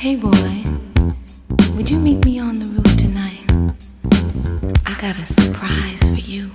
Hey boy, would you meet me on the roof tonight? I got a surprise for you.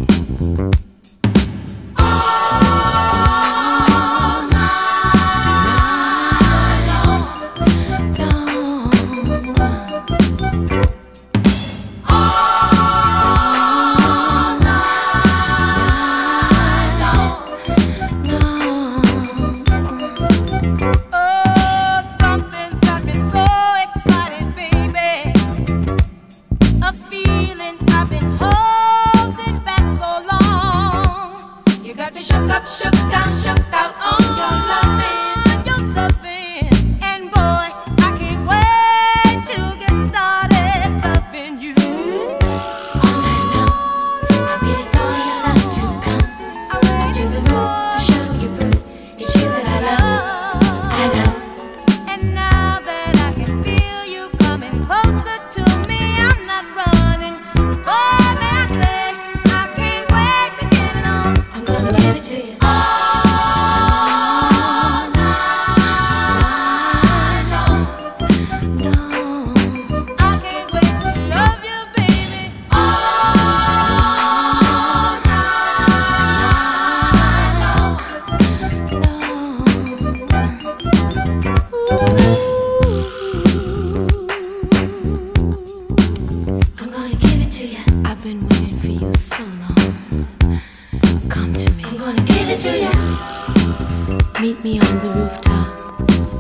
shook down, shook down.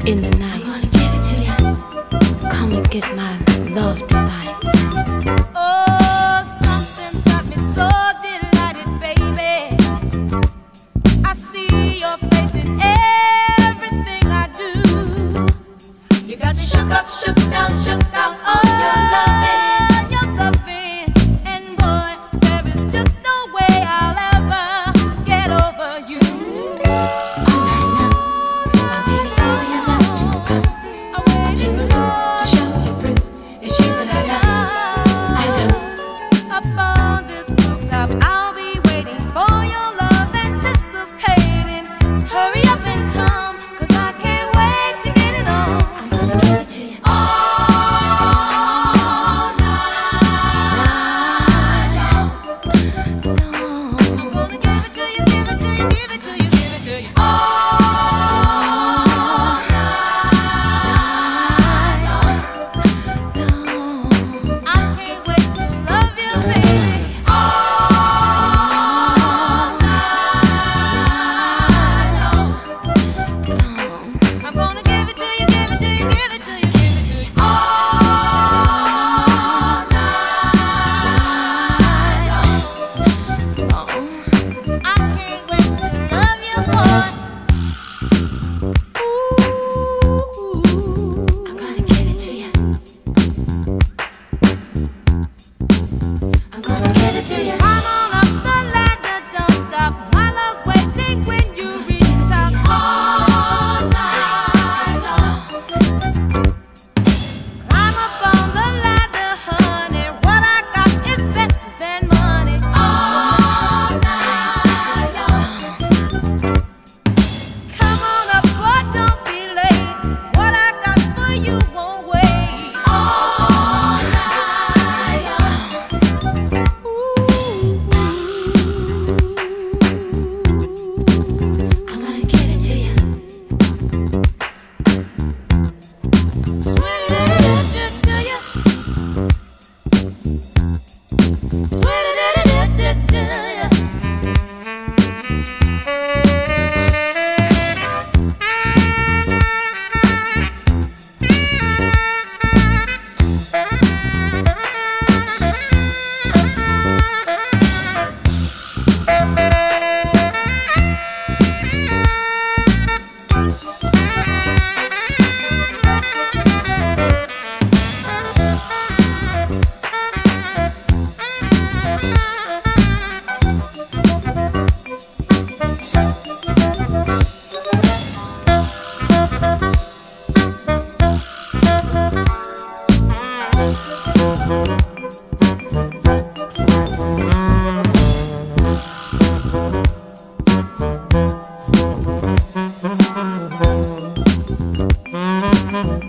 in the night. I'm gonna give it to ya. Come and get my love. up and come. Mm-hmm.